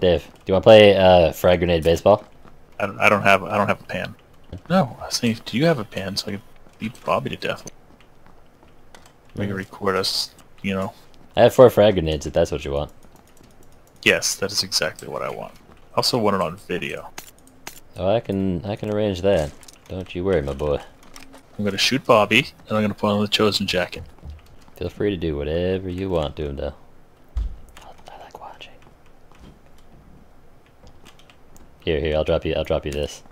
Dave, do you want to play uh, frag grenade baseball? I don't, I don't have I don't have a pan. No, I was saying, do you have a pan so I can beat Bobby to death? We can record us, you know. I have four frag grenades if that's what you want. Yes, that is exactly what I want. I also want it on video. Oh, I can I can arrange that. Don't you worry, my boy. I'm gonna shoot Bobby, and I'm gonna put on the chosen jacket. Feel free to do whatever you want to him, though. I like watching. Here, here, I'll drop you. I'll drop you this.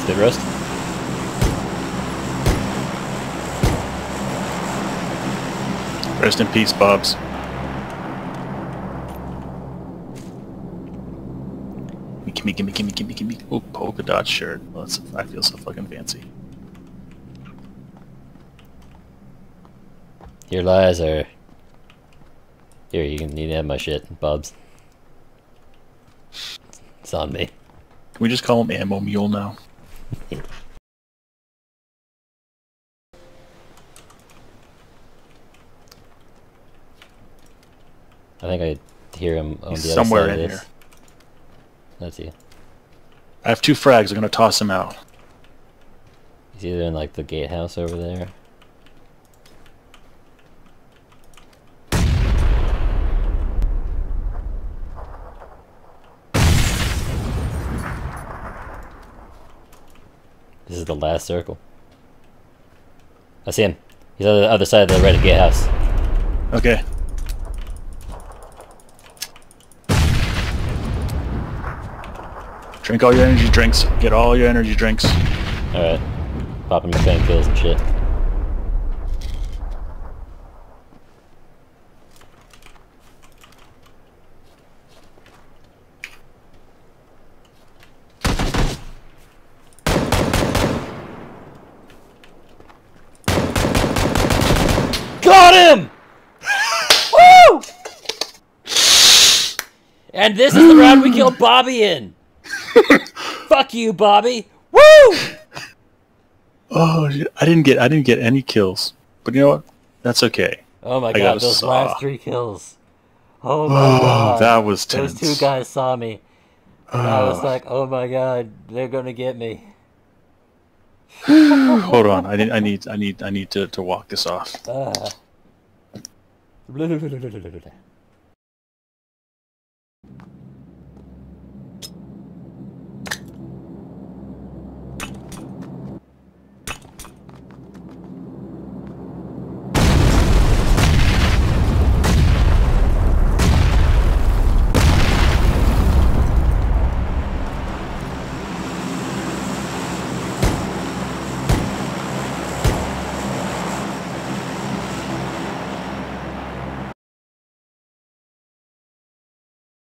Spit roast. Rest in peace, Bobs. Gimme, gimme, gimme, gimme, gimme. Oh, polka dot shirt. Well, that's, I feel so fucking fancy. Your lies are. Here, you can, you can have my shit, Bubs. It's on me. Can we just call him Ammo Mule now? I think I hear him on He's the other somewhere side in of this. here. That's you. I have two frags. I'm gonna toss him out. He's either in like the gatehouse over there. This is the last circle. I see him. He's on the other side of the red gatehouse. Okay. Drink all your energy drinks. Get all your energy drinks. Alright. Popping my painkillers and shit. Got him! Woo! And this is the round we killed Bobby in. Fuck you, Bobby. Woo! Oh. I didn't get I didn't get any kills. But you know what? That's okay. Oh my I god, those saw. last three kills. Oh my Oh, god. that was tense. Those two guys saw me. And I was Oh. like, oh my god, they're gonna get me. Hold on. I need I need I need I need to, to walk this off. Ah.